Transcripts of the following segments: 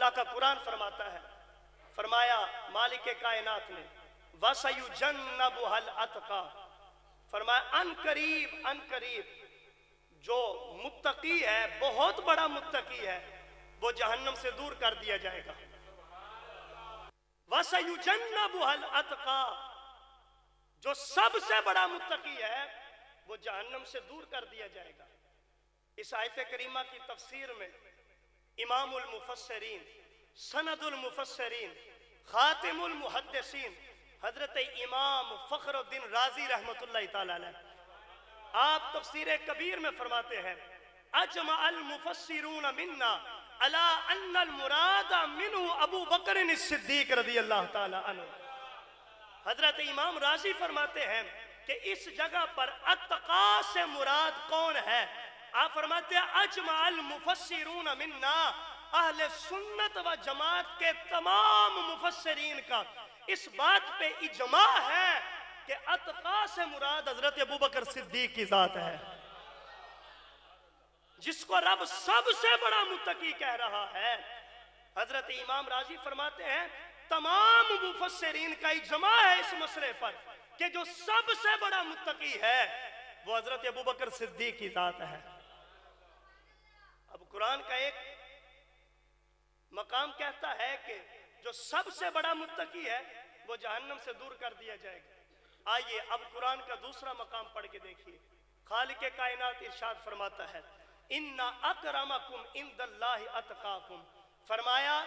अल्लाह का कुरान फरमाता है। फरमाया, मालिक कायनात ने, वसयु जन्नबु हल अतका। फरमाया, अन करीब अन करीब। जो मुत्तकी है, बहुत बड़ा मुत्तकी है, वो जहन्नम से दूर कर दिया जाएगा। वसयु जन्नबु हल अतका। जो सबसे बड़ा मुत्तकी है, वो जहन्नम से दूर कर दिया जाएगा। इस आयत करीमा की तफसीर में इमामुल मुफस्सरीन, सनदुल मुफस्सरीन, खातिमुल मुहद्दिसीन। हज़रत इमाम फखरुद्दीन राज़ी अलैह। आप तफसीर कबीर में फरमाते हैं अजमा अल मुफस्सिरून मिन्ना, अला अन्नल मुरादा मिनहु अबू बकर सिद्दीक रदी अल्लाह हज़रत इमाम राज़ी फरमाते हैं कि इस जगह पर अतका से मुराद कौन है? आप फरमाते अजमाल मुफस्सिरून मिन्ना, अहले सुन्नत व जमात के तमाम मुफस्सरीन का। इस बात पे इजमा है कि अतका से मुराद हज़रत अबू बकर सिद्दीक की जात है। जिसको रब सबसे बड़ा मुतकी कह रहा है। हज़रत इमाम राज़ी फरमाते हैं, तमाम मुफसरीन का इजमा है इस मसले पर कि जो सबसे बड़ा मुतकी है, वो हज़रत अबू बकर सिद्दीक की जात है। कुरान का एक मकाम कहता है कि जो सबसे बड़ा मुत्तकी है, वो जहन्नम से दूर कर दिया जाएगा। आइए अब कुरान का दूसरा मकाम पढ़ के देखिए। खाल के कायनात इरशाद फरमाता है, इन्ना अकरमकुम इंदल्लाहि अतकाकुम। फरमाया,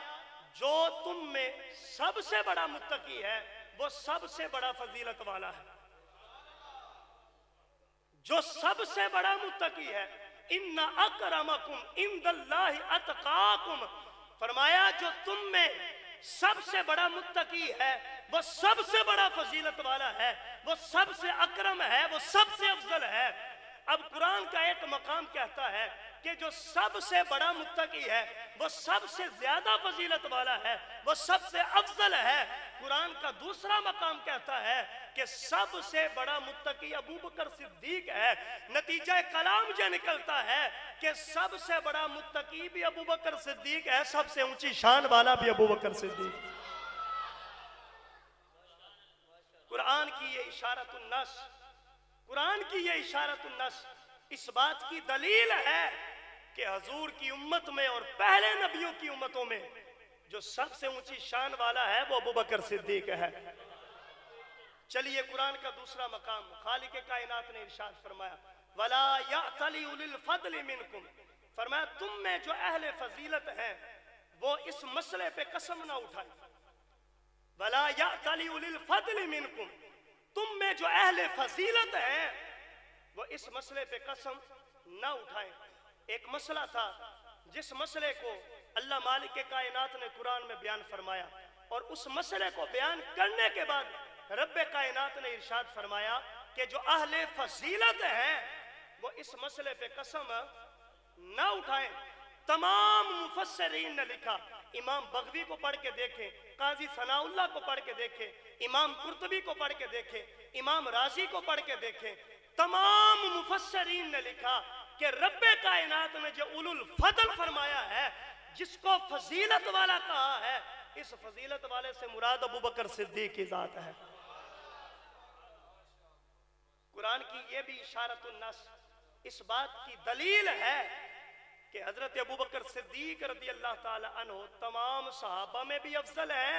जो तुम में सबसे बड़ा मुत्तकी है, वो सबसे बड़ा फजीलत वाला है। जो सबसे बड़ा मुत्तकी है इन्ना अकरमकुम इंदल्लाहि अतकाकुम। फरमाया, जो तुम में सबसे बड़ा मुत्तकी है, वो सबसे बड़ा फजीलत वाला है, वो सबसे अकरम है, वो सबसे अफजल है। अब कुरान का एक मकाम कहता है कि जो सबसे बड़ा मुत्तकी है, वो सबसे ज़्यादा फजीलत वाला है, वो सबसे अफजल है। कुरान का दूसरा मकाम कहता है कि सबसे बड़ा मुत्तकी अबू बकर सिद्दीक है। नतीजा कलाम जो निकलता है कि सबसे बड़ा मुत्तकी भी अबू बकर सिद्दीक है, सबसे ऊँची शान वाला भी अबू बकर सिद्दीक। कुरान की ये इशारत नस, कुरान की ये इशारत नस, इस बात की दलील है कि हजूर की उम्मत में और पहले नबियों की उम्मतों में जो सबसे ऊँची शान वाला है, वो अबू बकर सिद्दीक है। चलिए कुरान का दूसरा मकाम खाली के कायनात ने इरशाद फरमाया, वला या तली उलिल फदल मिनकुम। फरमाया, तुम में जो अहले फजीलत हैं, वो इस मसले पे कसम ना उठाए। वला या तली उलिल फदल मिनकुम। तुम में जो अहले फजीलत हैं, वो इस मसले पे कसम ना उठाए। एक मसला था, जिस मसले को अल्लाह मालिक के कायनात ने कुरान में बयान फरमाया और उस मसले को बयान करने के बाद रब कायनात ने इरशाद फरमाया कि जो अहले फजीलत हैं, वो इस मसले पे कसम ना उठाएँ। तमाम मुफसरीन ने लिखा, इमाम बगवी को पढ़ के देखें, काजी सनाउल्लाह को पढ़ के देखें, इमाम कुर्तबी को पढ़ के देखें, इमाम राज़ी को पढ़ के देखें, तमाम मुफसरीन ने लिखा कि रब कायनात ने जो उलुल फजल फरमाया है, जिसको फजीलत वाला कहा है, इस फजीलत वाले से मुराद अबू बकर सिद्दीक की जात है। कुरान की ये भी इशारत नस, इस बात की दलील है कि हज़रत अबू बकर सिद्दीक रदी अल्लाह अन्हो तमाम सहाबा में भी अफजल है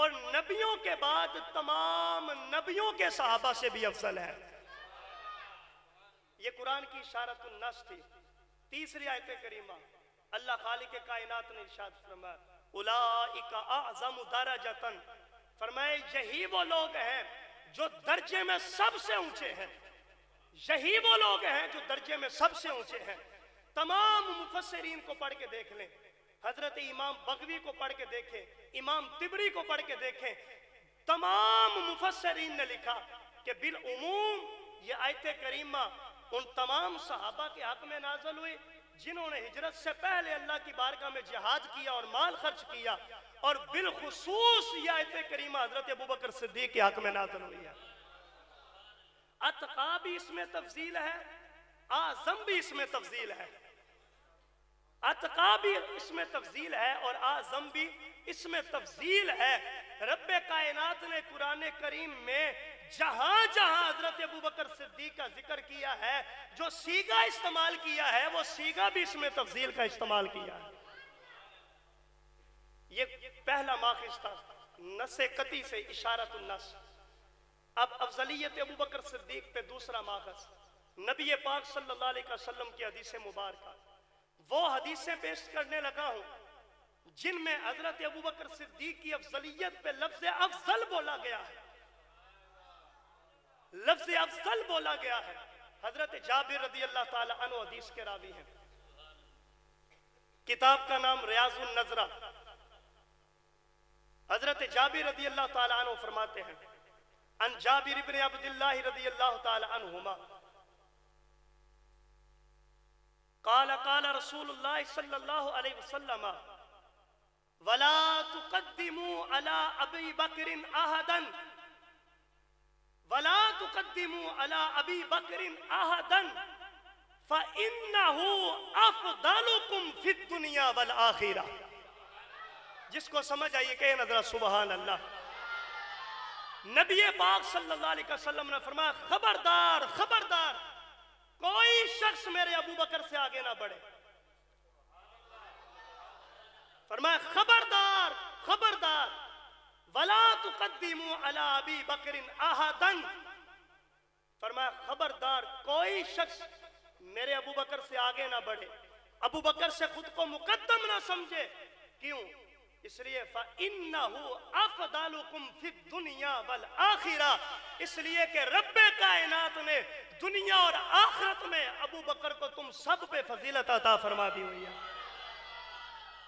और नबियों के बाद तमाम नबियों के सहाबा से भी अफजल है। ये कुरान की इशारत नस थी। तीसरी आयत करीमा, अल्लाह खाली के कायनात ने इरशाद फरमाया, उलाइका फरमाए यही वो लोग हैं जो दर्जे में सबसे ऊँचे हैं। यही वो लोग हैं जो दर्जे में सबसे ऊँचे हैं। तमाम मुफसरीन को पढ़ के देख लें, हज़रत इमाम बगवी को पढ़ के देखें, इमाम तिबरी को पढ़ के देखें, तमाम मुफसरीन ने लिखा कि बिल उमूम, ये आयत करीमा उन तमाम सहाबा के हक में नाजल हुई जिन्होंने हिजरत से पहले अल्लाह की बारगाह में जिहाद किया और माल खर्च किया और बिलखसूस करीमा हज़रत अबू बकर सिद्दीक के हक में नाजल हुई है। अतका भी इसमें तफजील है, आज़म भी इसमें तफजील है। अतका भी इसमें तफजील है और आज़म भी इसमें तफजील है। रब कायनात ने कुरान करीम में जहाँ जहाँ हज़रत अबू बकर सिद्दीक का ज़िक्र किया है, जो सीगा इस्तेमाल किया है, वो सीगा भी इसमें तफजील का इस्तेमाल किया है। ये पहला माखिज था, नसे कती से इशारत नस। अब अफजलियत अबू बकर सिद्दीक पे दूसरा माखज, नबी पाक सल्लल्लाहु अलैहि वसल्लम की हदीस मुबारक। वो हदीसें पेश करने लगा हूँ, जिनमें हज़रत अबू बकर सिद्दीक की अफजलियत पे लफ्ज अफजल बोला गया है। लफ्ज अफजल बोला गया है। हज़रत जाबिर रदी अल्लाह ताला हदीस के रावी हैं। किताब का नाम रियाजुल नजरा। हज़रत जाबिर रदी अल्लाह ताला फरमाते हैं, अन जाबिर इब्ने अब्दुल्लाह रदी अल्लाह ताला अनहुमा। काला काला रसूलुल्लाह सल्लल्लाहु अलैहि वसल्लम, वला तुकद्दिमू अला अबी बकरिन अहदन। जिसको समझ आइए कहे नजरा सुबहान अल्लाह नबी पाक वसल्लम ने फरमाया, खबरदार खबरदार, कोई शख्स मेरे अबू बकर से आगे ना बढ़े। फरमाया, खबरदार खबरदार। वला तुकद्दिमू अला अबी बकरिन अहदन। फरमाया, खबरदार, कोई शख्स मेरे अबू बकर से आगे ना बढ़े। अबू बकर से खुद को मुकद्दम ना समझे। क्यों? इसलिए दुनिया वल आखिरा। इसलिए कि रब्बे कायनात ने दुनिया और आखिरत में अबू बकर को तुम सब पे फजीलत अता फरमा दी हुई है।